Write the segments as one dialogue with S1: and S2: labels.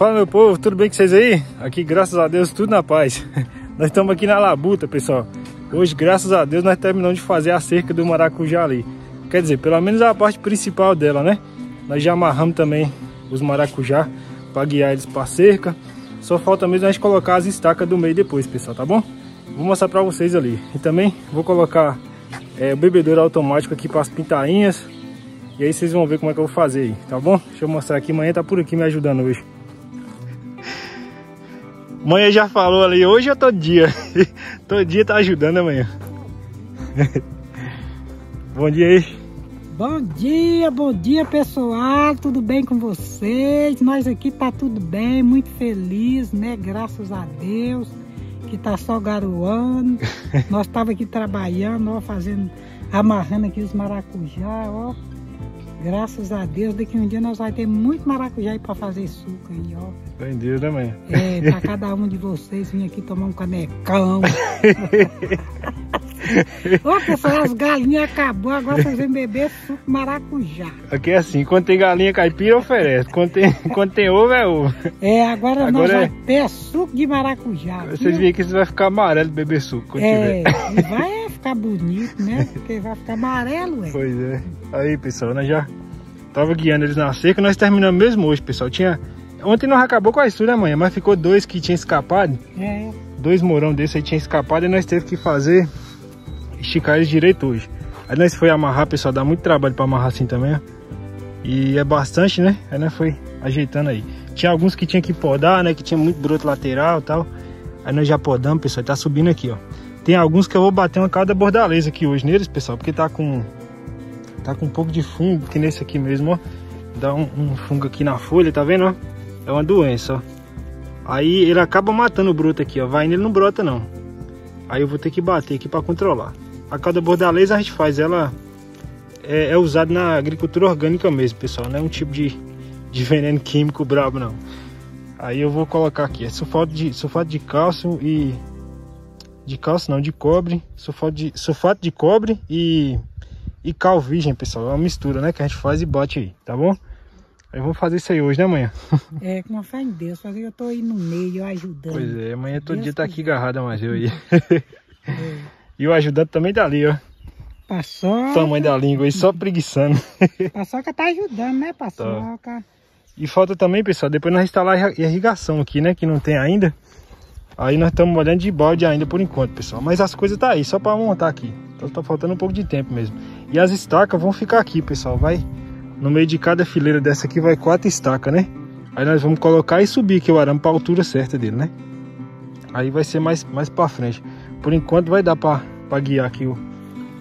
S1: Fala meu povo, tudo bem com vocês aí? Aqui, graças a Deus, tudo na paz. nós estamos aqui na labuta, pessoal. Hoje, graças a Deus, nós terminamos de fazer a cerca do maracujá ali. Quer dizer, pelo menos a parte principal dela, né? Nós já amarramos também os maracujá para guiar eles para cerca. Só falta mesmo a gente colocar as estacas do meio depois, pessoal, tá bom? Vou mostrar para vocês ali. E também vou colocar é, o bebedouro automático aqui para as pintainhas. E aí vocês vão ver como é que eu vou fazer aí, tá bom? Deixa eu mostrar aqui. Manhã tá por aqui me ajudando hoje. Manhã já falou ali, hoje é todo dia. todo dia tá ajudando amanhã. bom dia aí.
S2: Bom dia, bom dia pessoal, tudo bem com vocês? Nós aqui tá tudo bem, muito feliz, né? Graças a Deus, que tá só garoando. Nós tava aqui trabalhando, ó, fazendo, amarrando aqui os maracujá, ó. Graças a Deus, daqui um dia nós vamos ter muito maracujá aí para fazer suco aí, ó.
S1: Bem Deus, né, mãe?
S2: É, para cada um de vocês vir aqui tomar um canecão. Ô, pessoal, as galinhas acabou, agora vocês vêm beber suco maracujá.
S1: Aqui é assim, quando tem galinha caipira, oferece. Quando tem, quando tem ovo, é ovo.
S2: É, agora, agora nós é... vamos ter suco de maracujá.
S1: Vocês viram que você vai ficar amarelo beber suco quando
S2: é, tiver. E vai ficar bonito, né? Porque vai ficar amarelo, ué.
S1: Pois é. Aí, pessoal, nós já tava guiando eles na seca, nós terminamos mesmo hoje, pessoal. Tinha... Ontem nós acabou com a estudo amanhã, mas ficou dois que tinham escapado.
S2: É.
S1: Dois morão desse aí tinham escapado e nós teve que fazer esticar eles direito hoje. Aí nós foi amarrar, pessoal, dá muito trabalho para amarrar assim também, ó. E é bastante, né? Aí nós foi ajeitando aí. Tinha alguns que tinha que podar, né? Que tinha muito broto lateral e tal. Aí nós já podamos, pessoal, tá subindo aqui, ó. Tem alguns que eu vou bater uma cauda bordaleza aqui hoje neles, pessoal, porque tá com tá com um pouco de fungo, que nesse aqui mesmo, ó. Dá um, um fungo aqui na folha, tá vendo, ó? É uma doença, ó. Aí ele acaba matando o broto aqui, ó. Vai nele não brota, não. Aí eu vou ter que bater aqui para controlar. A cauda bordaleza a gente faz, ela é, é usada na agricultura orgânica mesmo, pessoal. Não é um tipo de, de veneno químico brabo, não. Aí eu vou colocar aqui, é sulfato de, sulfato de cálcio e... De cálcio não, de cobre, sulfato de, sulfato de cobre e, e cal virgem, pessoal. É uma mistura, né, que a gente faz e bate aí, tá bom? Aí vamos fazer isso aí hoje, né, amanhã?
S2: É, com a fé em Deus, fazer eu tô aí no meio, ajudando.
S1: Pois é, amanhã todo Deus dia tá aqui agarrada, mas eu aí. É. E o ajudante também tá ali, ó.
S2: Paçoca.
S1: Tamanho da língua aí, só preguiçando.
S2: Paçoca tá ajudando, né, Paçoca? Tá.
S1: E falta também, pessoal, depois nós instalar a irrigação aqui, né, que não tem ainda. Aí nós estamos molhando de balde ainda por enquanto, pessoal. Mas as coisas tá aí, só para montar aqui. Então tá faltando um pouco de tempo mesmo. E as estacas vão ficar aqui, pessoal. Vai no meio de cada fileira dessa aqui vai quatro estacas, né? Aí nós vamos colocar e subir aqui o arame para a altura certa dele, né? Aí vai ser mais, mais para frente. Por enquanto vai dar para guiar aqui o,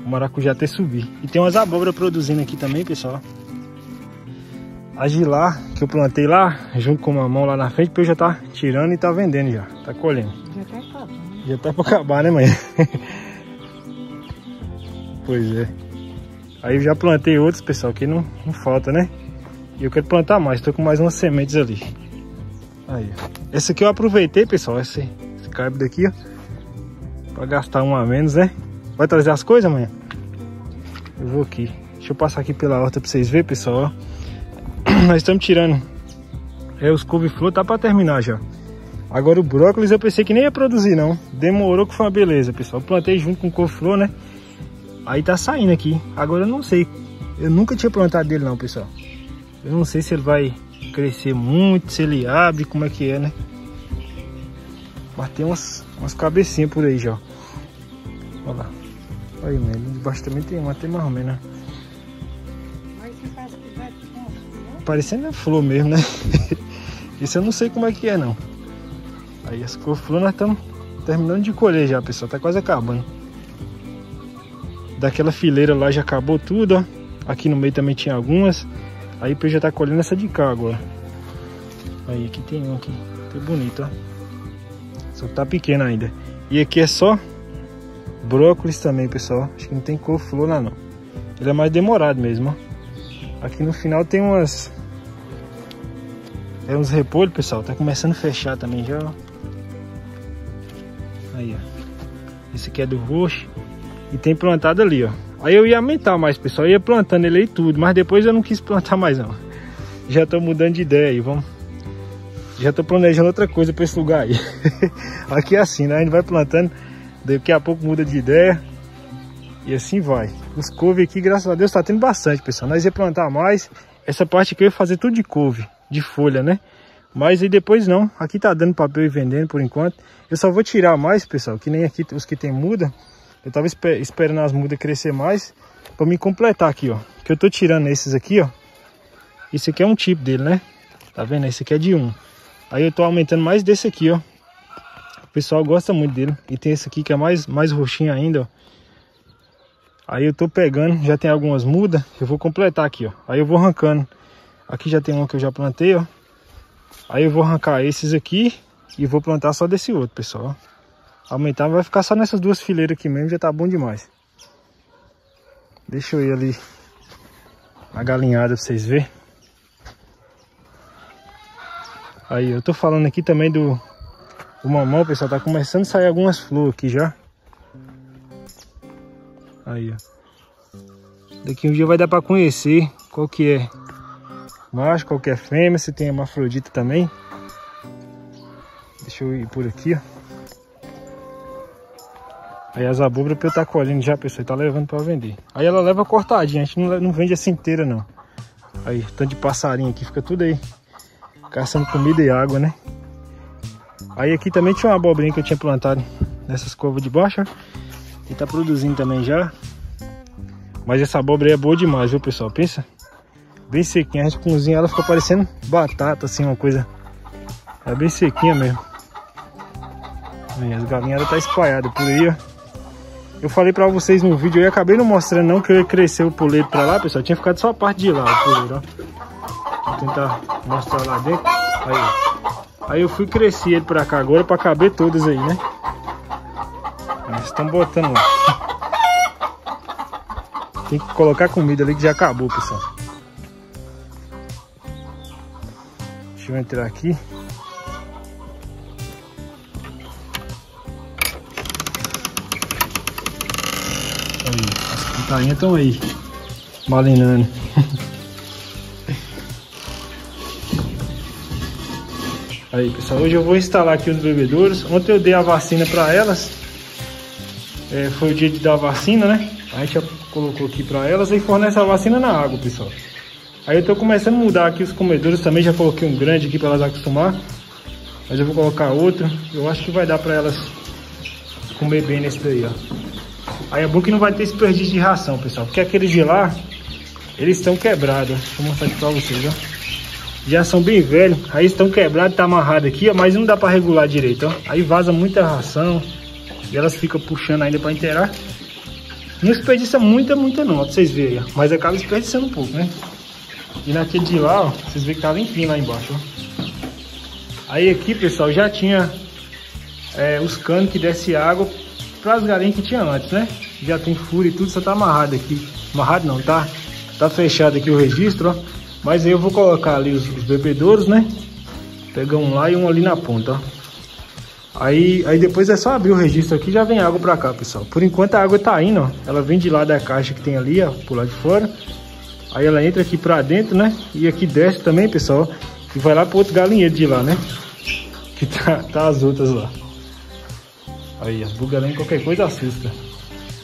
S1: o maracujá até subir. E tem umas abóboras produzindo aqui também, pessoal. A gilar que eu plantei lá, junto com o mamão lá na frente, eu já tá tirando e tá vendendo já. Tá colhendo.
S2: Já tá acabando.
S1: Já tá para acabar, né, mãe? pois é. Aí eu já plantei outros, pessoal, que não, não falta, né? E eu quero plantar mais, tô com mais umas sementes ali. Aí, ó. Esse aqui eu aproveitei, pessoal, esse, esse daqui, ó. Pra gastar um a menos, né? Vai trazer as coisas amanhã? Eu vou aqui. Deixa eu passar aqui pela horta pra vocês verem, pessoal. Nós estamos tirando. É, os couve-flor tá pra terminar já. Agora o brócolis eu pensei que nem ia produzir, não. Demorou que foi uma beleza, pessoal. Plantei junto com couve-flor, né? Aí tá saindo aqui. Agora eu não sei. Eu nunca tinha plantado dele não, pessoal. Eu não sei se ele vai crescer muito, se ele abre, como é que é, né? Mas tem umas, umas cabecinhas por aí já. Olha lá. Aí, mano, debaixo também tem uma, tem mais ou menos. Né? Parecendo flor mesmo, né? Isso eu não sei como é que é, não. Aí as couve-flor nós estamos terminando de colher já, pessoal. Tá quase acabando. Daquela fileira lá já acabou tudo, ó. Aqui no meio também tinha algumas. Aí o já tá colhendo essa de cá agora. Aí, aqui tem um aqui. Tá bonito, ó. Só tá pequeno ainda. E aqui é só brócolis também, pessoal. Acho que não tem couve-flor lá não. Ele é mais demorado mesmo, ó. Aqui no final tem umas... É uns repolhos, pessoal. Tá começando a fechar também já, ó. Aí, ó. Esse aqui é do roxo. E tem plantado ali, ó. Aí eu ia aumentar mais, pessoal. Eu ia plantando ele aí tudo. Mas depois eu não quis plantar mais, não. Já tô mudando de ideia aí. Vamos Já tô planejando outra coisa para esse lugar aí. Aqui é assim, né? A gente vai plantando, daqui a pouco muda de ideia. E assim vai. Os couve aqui, graças a Deus, tá tendo bastante, pessoal. Nós ia plantar mais. Essa parte aqui eu ia fazer tudo de couve, de folha, né? Mas aí depois não. Aqui tá dando papel e vendendo por enquanto. Eu só vou tirar mais, pessoal, que nem aqui os que tem muda. Eu tava esperando as mudas crescer mais para me completar aqui, ó. Que eu tô tirando esses aqui, ó. Esse aqui é um tipo dele, né? Tá vendo? Esse aqui é de um. Aí eu tô aumentando mais desse aqui, ó. O pessoal gosta muito dele. E tem esse aqui que é mais, mais roxinho ainda, ó. Aí eu tô pegando, já tem algumas mudas. Eu vou completar aqui, ó. Aí eu vou arrancando. Aqui já tem um que eu já plantei, ó. Aí eu vou arrancar esses aqui e vou plantar só desse outro, pessoal. Aumentar vai ficar só nessas duas fileiras aqui mesmo, já tá bom demais. Deixa eu ir ali a galinhada pra vocês verem. Aí, eu tô falando aqui também do o mamão, pessoal, tá começando a sair algumas flores aqui já. Aí, ó. Daqui um dia vai dar pra conhecer qual que é macho, qual que é fêmea, se tem hermafrodita também. Deixa eu ir por aqui, ó. Aí as abóboras eu tá colhendo já, pessoal, tá levando pra vender. Aí ela leva cortadinha, a gente não, não vende assim inteira, não. Aí, tanto de passarinho aqui, fica tudo aí. Caçando comida e água, né? Aí aqui também tinha uma abobrinha que eu tinha plantado nessas covas de baixo, E tá produzindo também já. Mas essa abóbora é boa demais, viu, pessoal? Pensa. Bem sequinha, a gente cozinha ela, fica parecendo batata, assim, uma coisa... É bem sequinha mesmo. Aí, as galinhas tá espalhadas por aí, ó. Eu falei pra vocês no vídeo, eu acabei não mostrando não que crescer o puleiro pra lá, pessoal. Tinha ficado só a parte de lá, o puleiro, ó. Tentar mostrar lá dentro. Aí, aí eu fui crescer ele pra cá agora pra caber todas aí, né? Eles estão botando lá. Tem que colocar comida ali que já acabou, pessoal. Deixa eu entrar aqui. Tainha estão aí, malinando. Aí pessoal, hoje eu vou instalar aqui os bebedouros. Ontem eu dei a vacina para elas. É, foi o dia de dar a vacina, né? A gente já colocou aqui para elas e fornece a vacina na água, pessoal. Aí eu tô começando a mudar aqui os comedores também. Já coloquei um grande aqui para elas acostumar. Mas eu vou colocar outro. Eu acho que vai dar para elas comer bem nesse daí, ó. Aí é bom que não vai ter desperdício de ração, pessoal. Porque aqueles de lá, eles estão quebrados. Eu mostrar aqui pra vocês, ó. Já são bem velhos. Aí estão quebrados, tá amarrado aqui, ó. Mas não dá pra regular direito, ó. Aí vaza muita ração. E elas ficam puxando ainda pra inteirar. Não desperdiça muita, muita não, ó, pra vocês verem, ó. Mas acaba desperdiçando um pouco, né? E naquele de lá, ó, vocês veem que tá limpinho lá embaixo, ó. Aí aqui, pessoal, já tinha é, os canos que desce água para as galinhas que tinha antes, né? Já tem furo e tudo, só tá amarrado aqui. Amarrado não, tá? Tá fechado aqui o registro, ó. Mas eu vou colocar ali os, os bebedouros, né? Pegar um lá e um ali na ponta, ó. Aí, aí depois é só abrir o registro aqui já vem água pra cá, pessoal. Por enquanto a água tá indo, ó. Ela vem de lá da caixa que tem ali, ó, por lá de fora. Aí ela entra aqui pra dentro, né? E aqui desce também, pessoal. E vai lá pro outro galinheiro de lá, né? Que tá, tá as outras lá. Aí, as bugalinhas qualquer coisa assusta.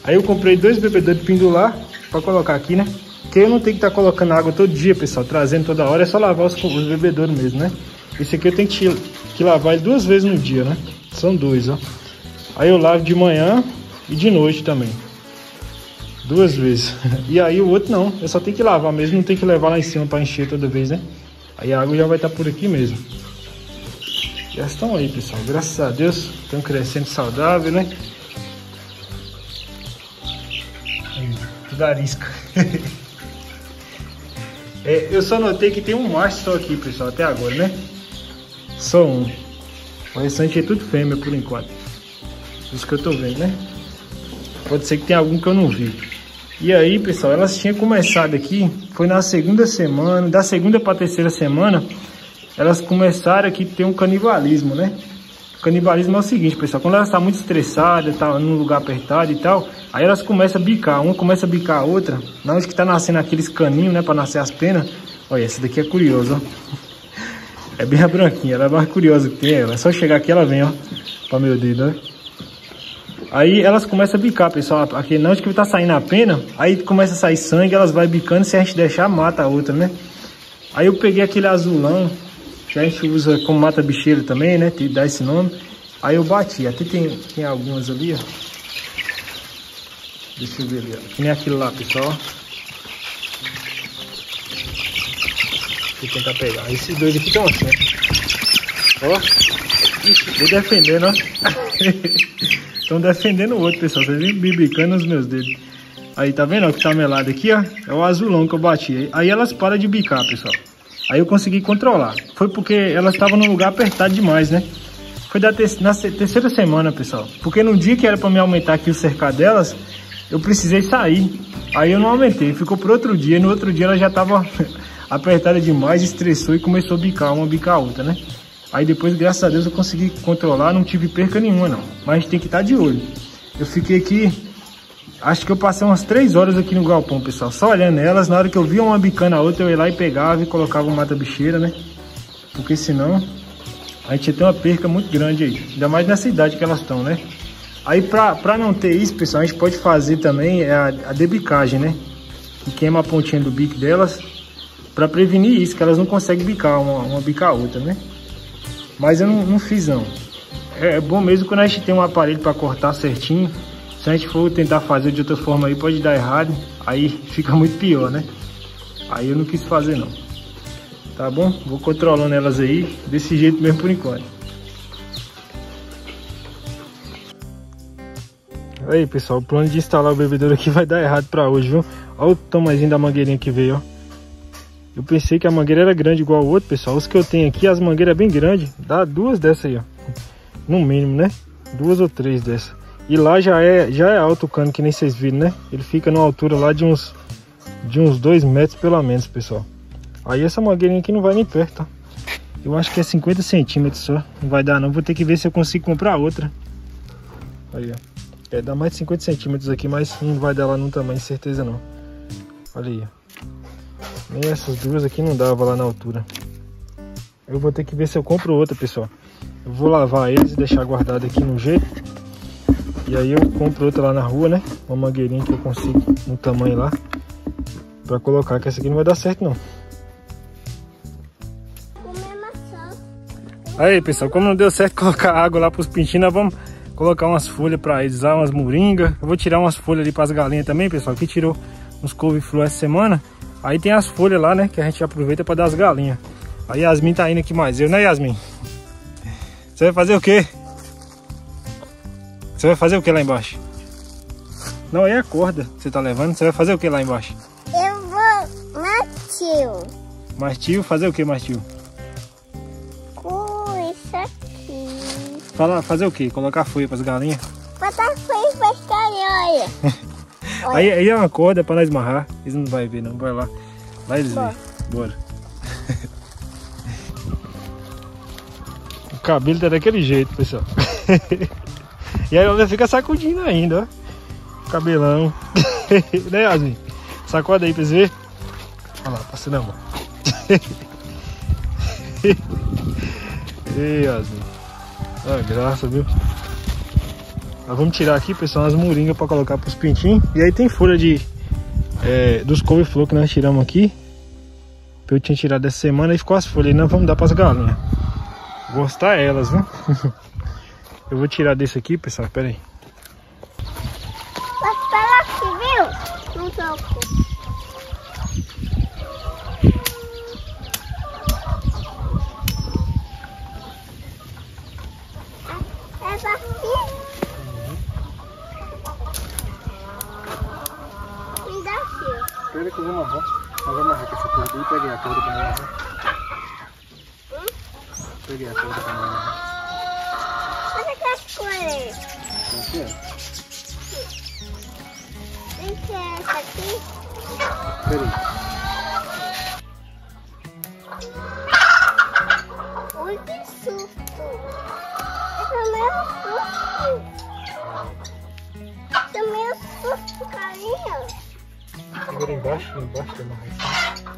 S1: Aí eu comprei dois bebedouros de pindular para colocar aqui, né? Que eu não tenho que estar tá colocando água todo dia, pessoal, trazendo toda hora, é só lavar os, os bebedouros mesmo, né? Esse aqui eu tenho que, que lavar duas vezes no dia, né? São dois, ó. Aí eu lavo de manhã e de noite também. Duas vezes. E aí o outro não, eu só tenho que lavar mesmo, não tem que levar lá em cima para encher toda vez, né? Aí a água já vai estar tá por aqui mesmo. Já estão aí, pessoal. Graças a Deus, estão crescendo saudável, né? Tudo arisca. é, eu só notei que tem um macho só aqui, pessoal, até agora, né? Só um. O restante é tudo fêmea por enquanto. Isso que eu tô vendo, né? Pode ser que tenha algum que eu não vi. E aí, pessoal, elas tinham começado aqui, foi na segunda semana, da segunda para terceira semana, elas começaram aqui a ter um canibalismo, né? O canibalismo é o seguinte, pessoal, quando elas estão tá muito estressadas, tá num lugar apertado e tal, aí elas começam a bicar, uma começa a bicar a outra, na hora que tá nascendo aqueles caninhos, né, para nascer as penas. Olha, esse daqui é curioso, ó. É bem a branquinha, ela é mais curiosa que tem ela. É só chegar aqui ela vem, ó. Pra meu dedo, ó. Aí elas começam a bicar, pessoal. Aqui não, de que tá saindo a pena. Aí começa a sair sangue, elas vai bicando. Se a gente deixar, mata a outra, né? Aí eu peguei aquele azulão, que a gente usa como mata bicheiro também, né? Te dá esse nome. Aí eu bati. Até tem, tem algumas ali, ó. Deixa eu ver ali, ó. Que nem aquilo lá, pessoal. Vou tentar pegar. Esses dois aqui estão assim, ó. Ixi, vou defendendo, ó. Estão defendendo o outro, pessoal. Vocês vêm bibicando os meus dedos. Aí, tá vendo ó, que tá melado aqui, ó? É o azulão que eu bati. Aí elas param de bicar, pessoal. Aí eu consegui controlar. Foi porque elas estavam num lugar apertado demais, né? Foi da te na terceira semana, pessoal. Porque no dia que era pra me aumentar aqui o cercado delas, eu precisei sair. Aí eu não aumentei. Ficou por outro dia. No outro dia ela já tava apertada demais, estressou e começou a bicar uma, bicar a outra, né? Aí depois, graças a Deus, eu consegui controlar, não tive perca nenhuma não. Mas tem que estar tá de olho. Eu fiquei aqui, acho que eu passei umas 3 horas aqui no galpão, pessoal. Só olhando elas, na hora que eu via uma bicando a outra, eu ia lá e pegava e colocava uma mata-bicheira, né? Porque senão, a gente ia ter uma perca muito grande aí. Ainda mais nessa idade que elas estão, né? Aí pra, pra não ter isso, pessoal, a gente pode fazer também a, a debicagem, né? Que queima a pontinha do bico delas para prevenir isso, que elas não conseguem bicar uma, uma bicar a outra, né? Mas eu não, não fiz não. É, é, bom mesmo quando a gente tem um aparelho para cortar certinho. Se a gente for tentar fazer de outra forma aí, pode dar errado. Aí fica muito pior, né? Aí eu não quis fazer não. Tá bom? Vou controlando elas aí, desse jeito mesmo por enquanto. Aí pessoal, o plano de instalar o bebedouro aqui vai dar errado para hoje, viu? Olha o tamanhozinho da mangueirinha que veio, ó. Eu pensei que a mangueira era grande igual o outro, pessoal. Os que eu tenho aqui, as mangueiras é bem grandes. Dá duas dessas aí, ó. No mínimo, né? Duas ou três dessas. E lá já é, já é alto o cano, que nem vocês viram, né? Ele fica numa altura lá de uns, de uns dois metros pelo menos, pessoal. Aí essa mangueirinha aqui não vai nem perto? Eu acho que é 50 centímetros só. Não vai dar não. Vou ter que ver se eu consigo comprar outra. Aí, ó. É, dá mais de 50 centímetros aqui, mas não vai dar lá no tamanho, certeza não. Olha aí, ó. Nem essas duas aqui não dava lá na altura. Eu vou ter que ver se eu compro outra, pessoal. Eu vou lavar eles e deixar guardado aqui no jeito. E aí eu compro outra lá na rua, né? Uma mangueirinha que eu consigo no tamanho lá. Pra colocar, que essa aqui não vai dar certo não. Aí, pessoal, como não deu certo colocar água lá pros pintinhos, nós vamos colocar umas folhas pra eles, umas moringas. Eu vou tirar umas folhas ali pras galinhas também, pessoal, que tirou uns couve-flor essa semana. Aí tem as folhas lá, né? Que a gente aproveita para dar as galinhas. A Yasmin tá indo aqui mais eu, né Yasmin? Você vai fazer o quê? Você vai fazer o que lá embaixo? Não, é a corda que você tá levando. Você vai fazer o que lá embaixo?
S3: Eu vou martio.
S1: Martio? Fazer o que, martio?
S3: Com isso aqui.
S1: Fala, fazer o que? Colocar folha para as galinhas?
S3: Botar folha para as galinhas.
S1: Aí, aí é uma corda pra nós amarrar. Eles não vão ver, não. Vai lá. Lá eles Bora. Bora. o cabelo tá daquele jeito, pessoal. e aí ela fica sacudindo ainda, ó. Cabelão. né, Yasmin? Sacode aí pra você ver. Olha lá, passando a mão. Ei, Yasmin. Ah, graça, viu? Nós vamos tirar aqui, pessoal, as moringas para colocar para os pintinhos. E aí tem folha de é, dos couve-flor que nós tiramos aqui. Eu tinha tirado essa semana e ficou as folhas. E nós vamos dar para as galinhas. Gostar elas, viu? Eu vou tirar desse aqui, pessoal. Pera aí.
S3: Mas aqui, viu? Não toco.
S1: Espera que eu vou amarrar. Nós vamos amarrar com essa corda. Peguei a corda pra amarrar. Hum? Peguei a corda pra amarrar.
S3: Cores.
S1: O que é?
S3: Tem que é essa aqui?
S1: Espera aí.
S3: Ui, que susto. É o meu susto. É o meu susto, carinha.
S1: Segura embaixo, embaixo da amarração.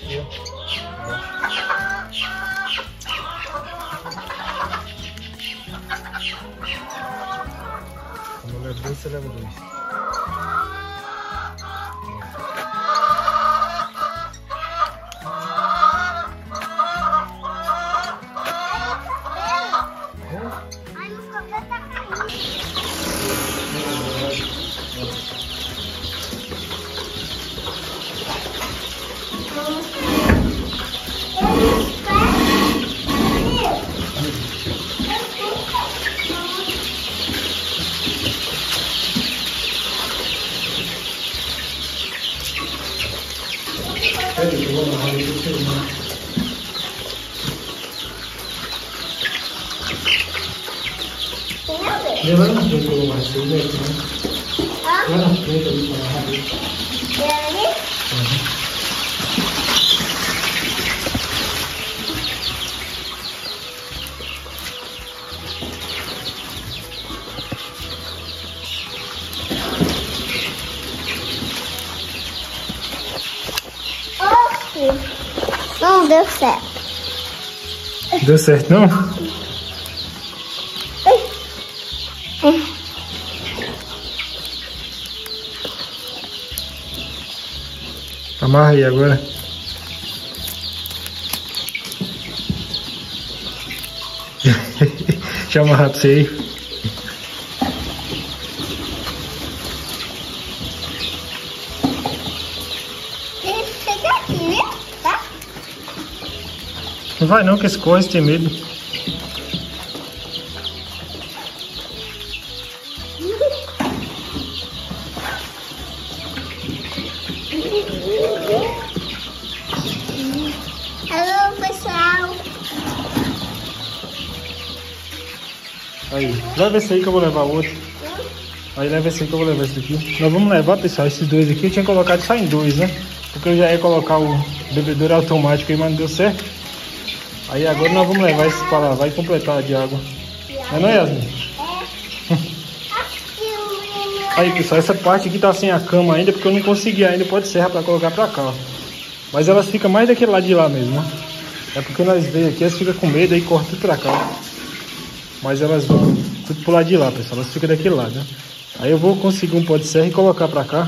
S1: Pela esquerda. Quando dois, você leva dois.
S3: Não deu certo.
S1: Deu certo, não? Amarra aí agora. Deixa eu amarrar pra você aí.
S3: Tem que chegar aqui, né? Tá?
S1: Não vai não, que esse corre, tem medo.
S3: Alô, pessoal.
S1: Aí, leva esse aí que eu vou levar outro. Aí leva esse aí que eu vou levar esse daqui. Nós vamos levar, pessoal, esses dois aqui. Eu tinha colocado só em dois, né? Porque eu já ia colocar o bebedouro automático aí, mas não deu certo. Aí agora nós vamos levar esse pra lá, vai completar de água. Não é não, Yasmin?
S3: Menino.
S1: Aí, pessoal, essa parte aqui tá sem a cama ainda, porque eu não consegui ainda pôr de serra pra colocar pra cá, ó. Mas elas ficam mais daquele lado de lá mesmo? É porque nós veio aqui, elas ficam com medo e cortam tudo pra cá, ó. Mas elas vão tudo pro lado de lá, pessoal. Elas ficam daquele lado, né? Aí eu vou conseguir um pó de serra e colocar pra cá.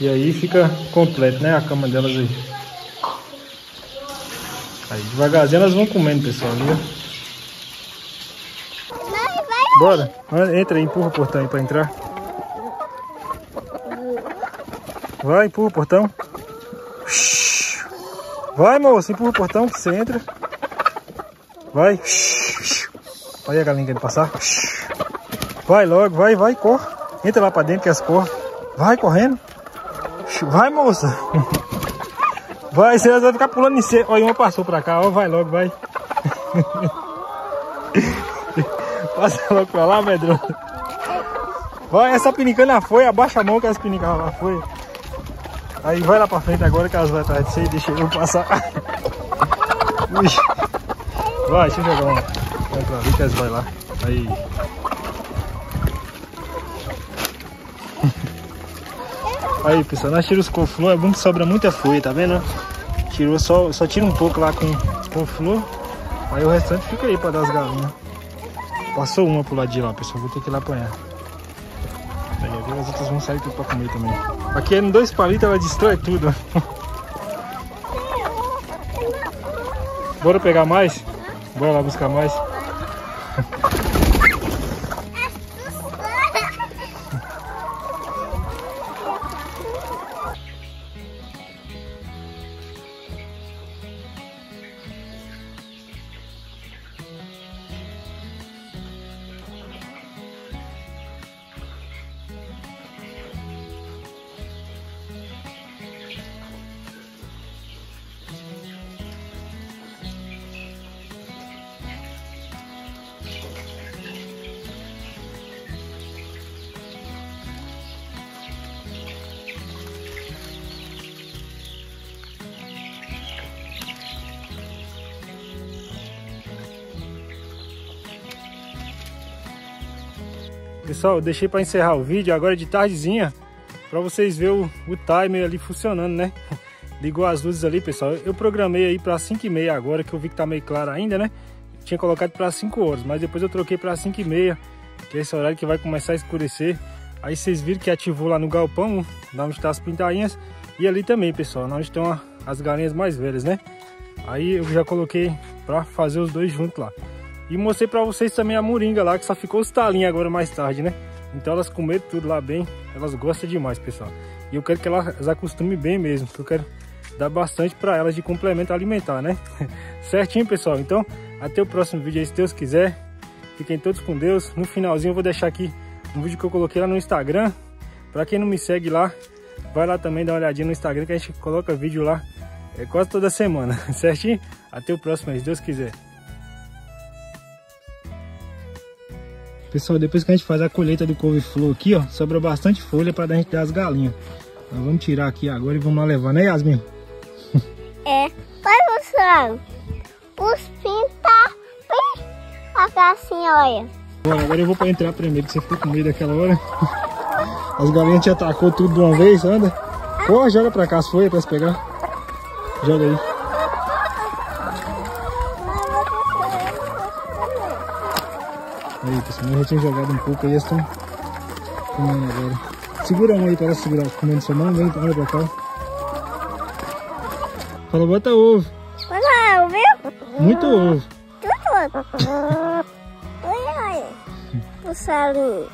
S1: E aí fica completo, né? A cama delas aí. Aí devagarzinho elas vão comendo, pessoal, viu? Bora, entra aí, empurra o portão aí pra entrar. Vai, empurra o portão. Vai, moça, empurra o portão que você entra. Vai. Olha a galinha querendo passar. Vai logo, vai, vai, corre. Entra lá pra dentro que as corre. Vai correndo. Vai, moça. Vai, senão vai ficar pulando em cima. Olha, uma passou pra cá, ó, vai logo, vai. Passa logo pra lá, medroso. Vai, essa pinicana foi, abaixa a mão que as pinicanas lá foi. Aí vai lá pra frente agora que elas vão atrás de você e deixa eu passar. Vai, deixa eu jogar uma. Vai pra elas vai lá. Aí. Aí pessoal, nós tiramos com flor, é bom que sobra muita folha, tá vendo? Tirou só, só tira um pouco lá com, com flor. Aí o restante fica aí pra dar as galinhas. Passou uma pro lado de lá, pessoal. Vou ter que ir lá apanhar. Aí agora as outras vão sair tudo pra comer também. Aqui é em dois palitos, ela destrói tudo. Bora pegar mais? Bora lá buscar mais? Pessoal, eu deixei para encerrar o vídeo agora de tardezinha, para vocês verem o, o timer ali funcionando, né? Ligou as luzes ali, pessoal. Eu programei aí para 5 e meia agora, que eu vi que tá meio claro ainda, né? Tinha colocado para 5 horas, mas depois eu troquei para 5 e meia, que é esse horário que vai começar a escurecer. Aí vocês viram que ativou lá no galpão, lá onde tá as pintainhas. E ali também, pessoal, onde estão as galinhas mais velhas, né? Aí eu já coloquei para fazer os dois juntos lá. E mostrei para vocês também a moringa lá, que só ficou os talinhos agora mais tarde, né? Então elas comeram tudo lá bem, elas gostam demais, pessoal. E eu quero que elas acostumem bem mesmo, porque eu quero dar bastante para elas de complemento alimentar, né? Certinho, pessoal? Então, até o próximo vídeo aí, se Deus quiser. Fiquem todos com Deus. No finalzinho eu vou deixar aqui um vídeo que eu coloquei lá no Instagram. Para quem não me segue lá, vai lá também dar uma olhadinha no Instagram que a gente coloca vídeo lá é, quase toda semana, certinho? Até o próximo aí, se Deus quiser. Pessoal, depois que a gente faz a colheita do couve-flor aqui, ó, sobra bastante folha para a gente dar as galinhas. Nós vamos tirar aqui agora e vamos lá levar, né Yasmin?
S3: É. Vai, mostrando. Os pintos tá bem assim, olha.
S1: Bom, agora eu vou para entrar primeiro, que você ficou com medo daquela hora. As galinhas te atacou tudo de uma vez, anda. Pô, joga pra cá as folhas pra se pegar. Joga aí. Aí, pessoal, eu já tinha jogado um pouco aí, eles estão comendo agora. Segura um aí para segurar, comendo sua mão, vem, olha pra cá. Fala, bota ovo.
S3: Olha, viu?
S1: Muito ovo.
S3: Tudo. Olha, olha. O salinho.